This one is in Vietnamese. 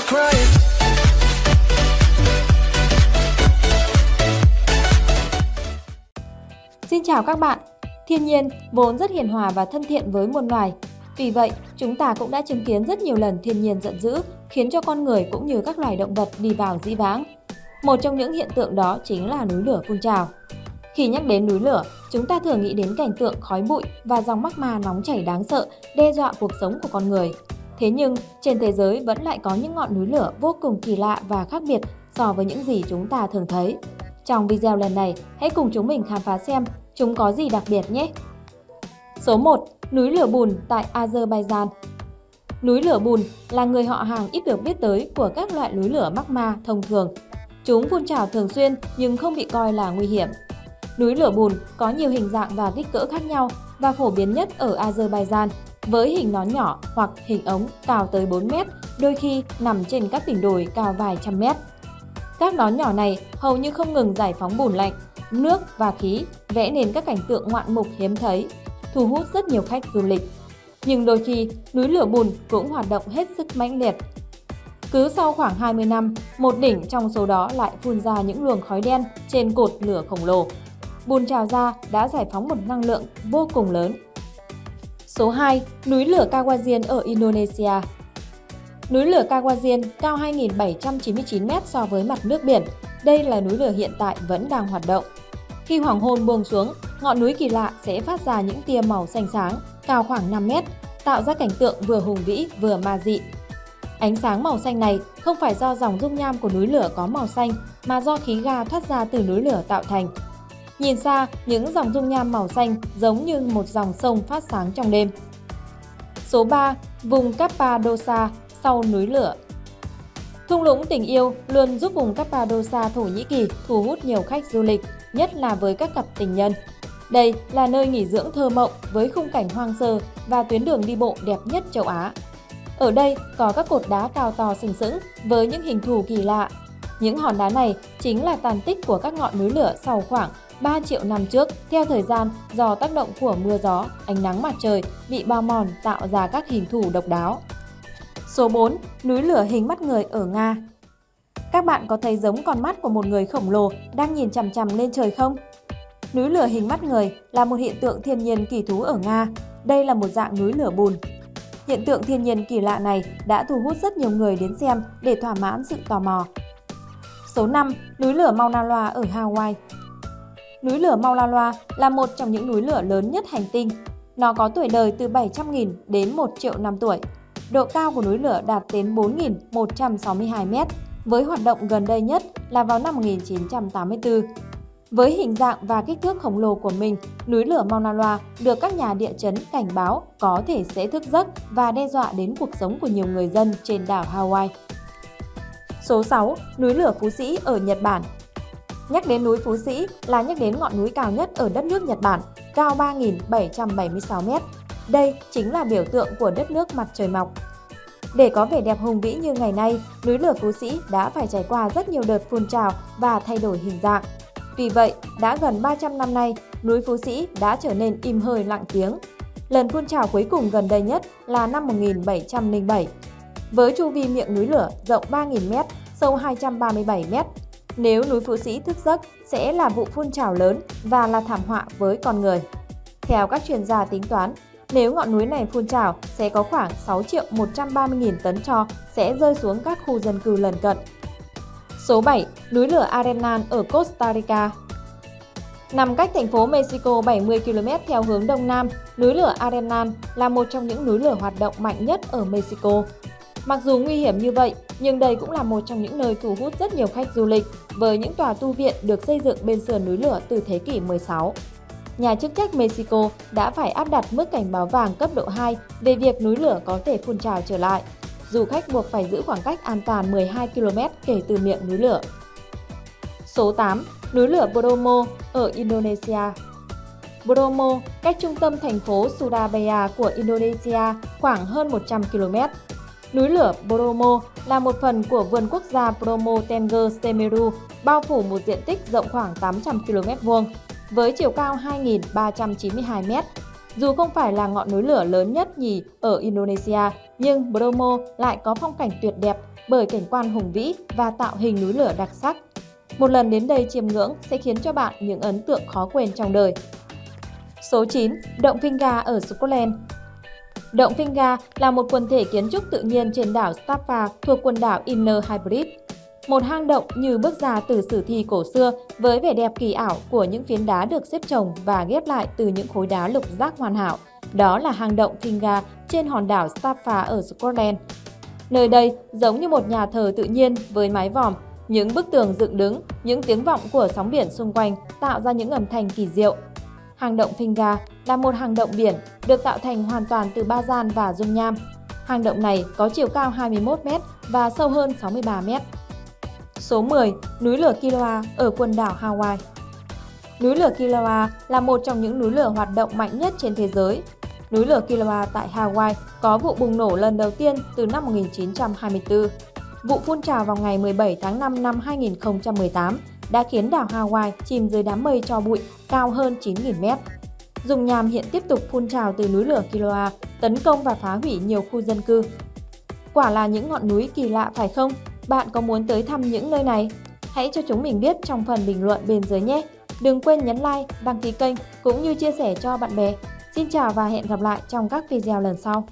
start crying. Xin chào các bạn. Thiên nhiên vốn rất hiền hòa và thân thiện với muôn loài. Vì vậy, chúng ta cũng đã chứng kiến rất nhiều lần thiên nhiên giận dữ, khiến cho con người cũng như các loài động vật đi vào dĩ vãng. Một trong những hiện tượng đó chính là núi lửa phun trào. Khi nhắc đến núi lửa, chúng ta thường nghĩ đến cảnh tượng khói bụi và dòng magma nóng chảy đáng sợ đe dọa cuộc sống của con người. Thế nhưng, trên thế giới vẫn lại có những ngọn núi lửa vô cùng kỳ lạ và khác biệt so với những gì chúng ta thường thấy. Trong video lần này, hãy cùng chúng mình khám phá xem chúng có gì đặc biệt nhé! Số 1. Núi lửa bùn tại Azerbaijan Núi lửa bùn là người họ hàng ít được biết tới của các loại núi lửa magma thông thường. Chúng phun trào thường xuyên nhưng không bị coi là nguy hiểm. Núi lửa bùn có nhiều hình dạng và kích cỡ khác nhau và phổ biến nhất ở Azerbaijan với hình nón nhỏ hoặc hình ống cao tới 4 mét, đôi khi nằm trên các đỉnh đồi cao vài trăm mét. Các nón nhỏ này hầu như không ngừng giải phóng bùn lạnh, nước và khí, vẽ nên các cảnh tượng ngoạn mục hiếm thấy, thu hút rất nhiều khách du lịch. Nhưng đôi khi, núi lửa bùn cũng hoạt động hết sức mãnh liệt. Cứ sau khoảng 20 năm, một đỉnh trong số đó lại phun ra những luồng khói đen trên cột lửa khổng lồ. Bùn trào ra đã giải phóng một năng lượng vô cùng lớn. Số 2. Núi lửa Kawajian ở Indonesia Núi lửa Kawajian cao 2.799m so với mặt nước biển. Đây là núi lửa hiện tại vẫn đang hoạt động. Khi hoàng hôn buông xuống, ngọn núi kỳ lạ sẽ phát ra những tia màu xanh sáng, cao khoảng 5 mét, tạo ra cảnh tượng vừa hùng vĩ vừa ma dị. Ánh sáng màu xanh này không phải do dòng dung nham của núi lửa có màu xanh mà do khí ga thoát ra từ núi lửa tạo thành. Nhìn xa, những dòng dung nham màu xanh giống như một dòng sông phát sáng trong đêm. Số 3. Vùng Cappadocia sau núi lửa Thung lũng tình yêu luôn giúp vùng Cappadocia Thổ Nhĩ Kỳ thu hút nhiều khách du lịch, nhất là với các cặp tình nhân. Đây là nơi nghỉ dưỡng thơ mộng với khung cảnh hoang sơ và tuyến đường đi bộ đẹp nhất châu Á. Ở đây có các cột đá cao to sừng sững với những hình thù kỳ lạ. Những hòn đá này chính là tàn tích của các ngọn núi lửa sau khoảng 3 triệu năm trước theo thời gian do tác động của mưa gió, ánh nắng mặt trời bị bao mòn tạo ra các hình thù độc đáo. Số 4. Núi lửa hình mắt người ở Nga Các bạn có thấy giống con mắt của một người khổng lồ đang nhìn chằm chằm lên trời không? Núi lửa hình mắt người là một hiện tượng thiên nhiên kỳ thú ở Nga. Đây là một dạng núi lửa bùn. Hiện tượng thiên nhiên kỳ lạ này đã thu hút rất nhiều người đến xem để thỏa mãn sự tò mò. Số 5. Núi lửa Mauna Loa ở Hawaii Núi lửa Mauna Loa là một trong những núi lửa lớn nhất hành tinh. Nó có tuổi đời từ 700.000 đến 1 triệu năm tuổi. Độ cao của núi lửa đạt đến 4.162 mét, với hoạt động gần đây nhất là vào năm 1984. Với hình dạng và kích thước khổng lồ của mình, núi lửa Mauna Loa được các nhà địa chấn cảnh báo có thể sẽ thức giấc và đe dọa đến cuộc sống của nhiều người dân trên đảo Hawaii. Số 6. Núi lửa Phú Sĩ ở Nhật Bản Nhắc đến núi Phú Sĩ là nhắc đến ngọn núi cao nhất ở đất nước Nhật Bản, cao 3.776m. Đây chính là biểu tượng của đất nước mặt trời mọc. Để có vẻ đẹp hùng vĩ như ngày nay, núi lửa Phú Sĩ đã phải trải qua rất nhiều đợt phun trào và thay đổi hình dạng. Vì vậy, đã gần 300 năm nay, núi Phú Sĩ đã trở nên im hơi lặng tiếng. Lần phun trào cuối cùng gần đây nhất là năm 1707. Với chu vi miệng núi lửa rộng 3.000m, sâu 237m, nếu núi Phú Sĩ thức giấc sẽ là vụ phun trào lớn và là thảm họa với con người. Theo các chuyên gia tính toán, nếu ngọn núi này phun trào sẽ có khoảng 6 triệu 130 nghìn tấn tro sẽ rơi xuống các khu dân cư lần cận. Số 7. Núi lửa Arenal ở Costa Rica Nằm cách thành phố Mexico 70 km theo hướng đông nam, núi lửa Arenal là một trong những núi lửa hoạt động mạnh nhất ở Mexico. Mặc dù nguy hiểm như vậy, nhưng đây cũng là một trong những nơi thu hút rất nhiều khách du lịch với những tòa tu viện được xây dựng bên sườn núi lửa từ thế kỷ 16. Nhà chức trách Mexico đã phải áp đặt mức cảnh báo vàng cấp độ 2 về việc núi lửa có thể phun trào trở lại. Du khách buộc phải giữ khoảng cách an toàn 12 km kể từ miệng núi lửa. Số 8. Núi lửa Bromo ở Indonesia Bromo cách trung tâm thành phố Surabaya của Indonesia khoảng hơn 100 km. Núi lửa Bromo là một phần của vườn quốc gia Bromo Tengger Semeru, bao phủ một diện tích rộng khoảng 800 km vuông với chiều cao 2.392 m. Dù không phải là ngọn núi lửa lớn nhất nhì ở Indonesia, nhưng Bromo lại có phong cảnh tuyệt đẹp bởi cảnh quan hùng vĩ và tạo hình núi lửa đặc sắc. Một lần đến đây chiêm ngưỡng sẽ khiến cho bạn những ấn tượng khó quên trong đời. Số 9. Động Finga ở Scotland Động Finga là một quần thể kiến trúc tự nhiên trên đảo Staffa thuộc quần đảo Inner Hybrid. Một hang động như bước ra từ sử thi cổ xưa với vẻ đẹp kỳ ảo của những phiến đá được xếp chồng và ghép lại từ những khối đá lục giác hoàn hảo. Đó là hang động Finga trên hòn đảo Staffa ở Scotland. Nơi đây giống như một nhà thờ tự nhiên với mái vòm, những bức tường dựng đứng, những tiếng vọng của sóng biển xung quanh tạo ra những âm thanh kỳ diệu. Hang động Finga là một hang động biển được tạo thành hoàn toàn từ ba gian và dung nham. Hang động này có chiều cao 21m và sâu hơn 63m. Số 10. Núi lửa Kilauea ở quần đảo Hawaii Núi lửa Kilauea là một trong những núi lửa hoạt động mạnh nhất trên thế giới. Núi lửa Kilauea tại Hawaii có vụ bùng nổ lần đầu tiên từ năm 1924. Vụ phun trào vào ngày 17 tháng 5 năm 2018 đã khiến đảo Hawaii chìm dưới đám mây cho bụi cao hơn 9.000 mét. Dùng nham hiện tiếp tục phun trào từ núi lửa Kilauea, tấn công và phá hủy nhiều khu dân cư. Quả là những ngọn núi kỳ lạ phải không? Bạn có muốn tới thăm những nơi này? Hãy cho chúng mình biết trong phần bình luận bên dưới nhé! Đừng quên nhấn like, đăng ký kênh cũng như chia sẻ cho bạn bè. Xin chào và hẹn gặp lại trong các video lần sau.